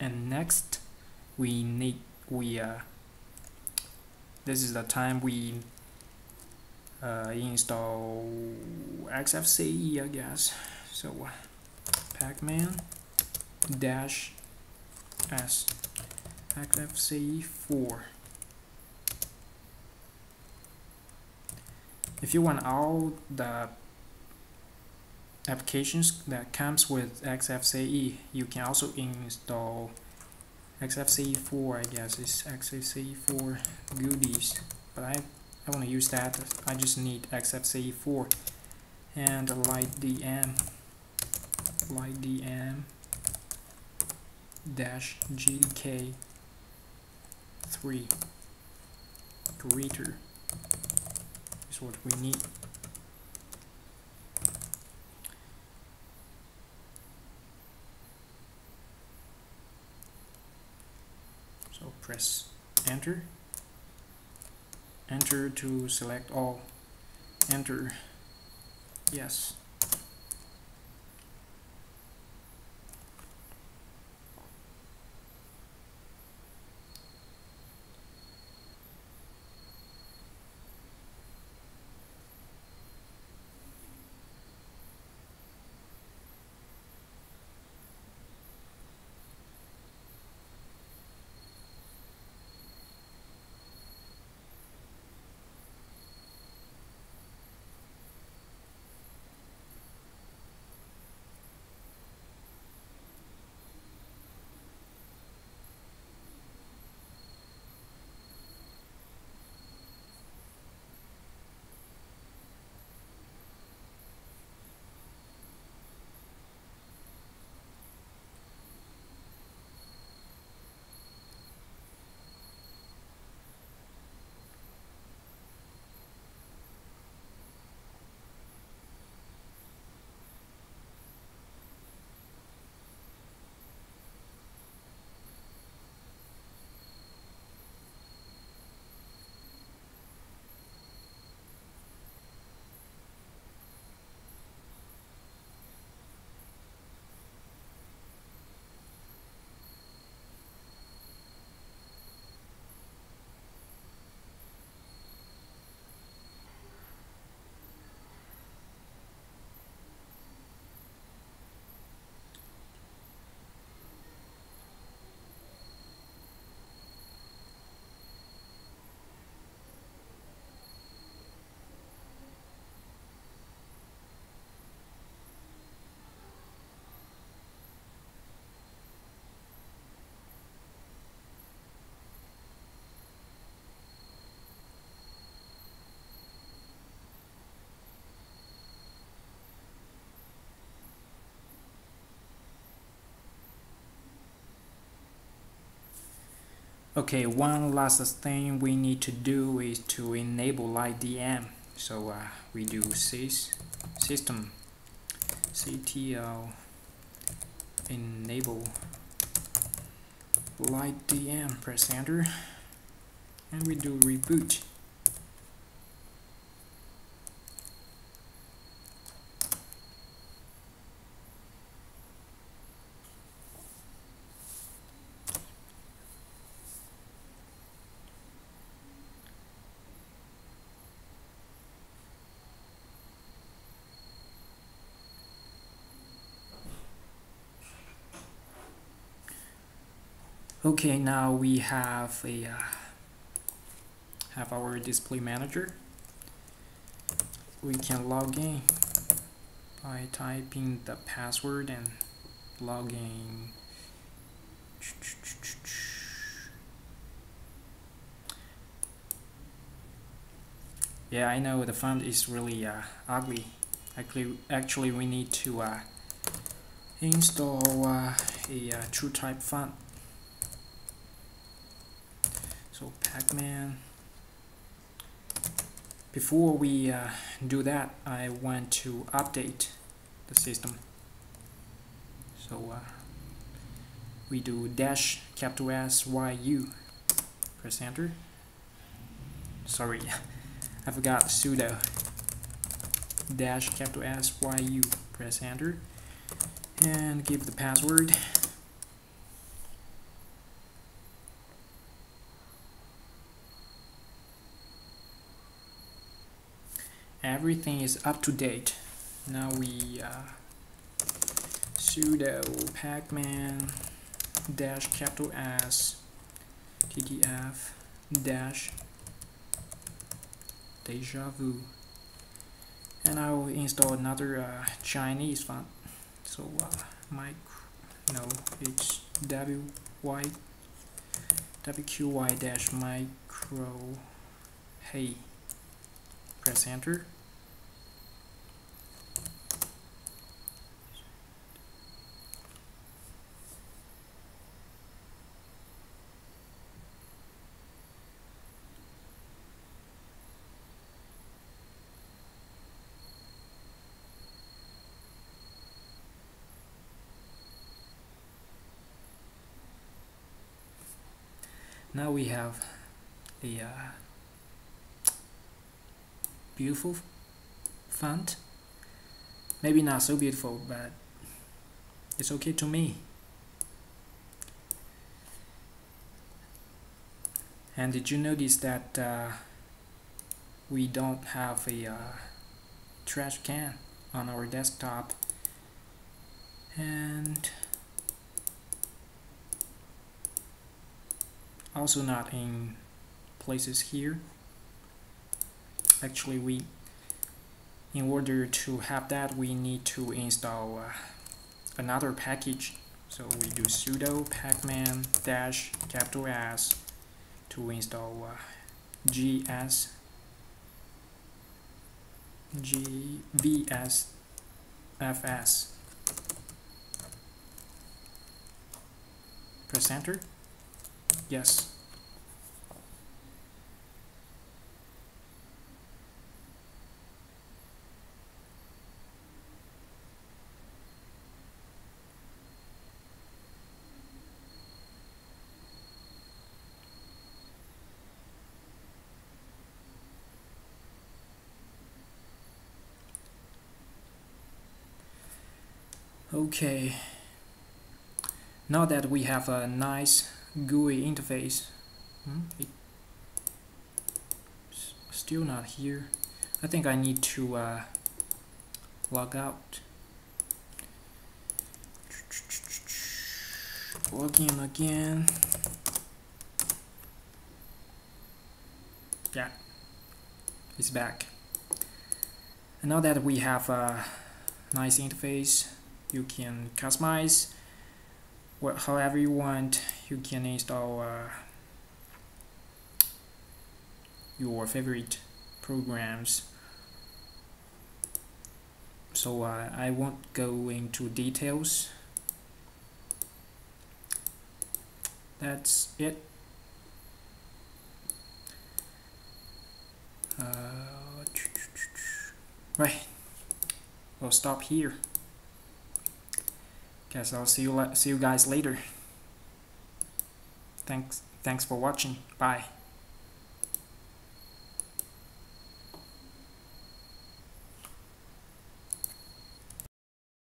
and next we need we uh, this is the time we uh, install xfce I guess. So pacman dash s xfce4 if you want all the applications that comes with xfce you can also install xfce4 I guess it's xfce4 goodies but I, I want to use that I just need xfce4 and lightdm lightdm dash gdk 3 greeter is what we need so press enter. Enter to select all. Enter. Yes Okay, one last thing we need to do is to enable LightDM. So uh, we do sys system ctl enable LightDM, press enter, and we do reboot. Okay, now we have a uh, have our display manager. We can log in by typing the password and log in. Yeah, I know the font is really uh, ugly. Actually, actually, we need to uh, install uh, a uh, TrueType font so pacman before we uh, do that I want to update the system. So uh, we do dash capital S Y U. Press enter. Sorry I forgot sudo. Dash capital S Y U. Press enter. And give the password everything is up to date. Now we uh, sudo pacman dash capital S ttf dash dejavu. And I will install another uh, Chinese font. So uh, mic no it's wy wqy dash micro hey press enter now we have a uh, beautiful font. Maybe not so beautiful but it's okay to me. And did you notice that uh, we don't have a uh, trash can on our desktop? And also not in places here. Actually we in order to have that we need to install uh, another package. So we do sudo pacman dash capital S to install uh, gs gvs fs press enter Yes. Okay, now that we have a nice GUI interface. Hmm? It's still not here. I think I need to uh, log out. Log in again. Yeah, it's back. And now that we have a nice interface, you can customize what, however you want you can install uh, your favorite programs. So uh, I won't go into details. That's it. Uh, right. We'll stop here. Guess I'll see you see you guys later. Thanks thanks for watching. Bye.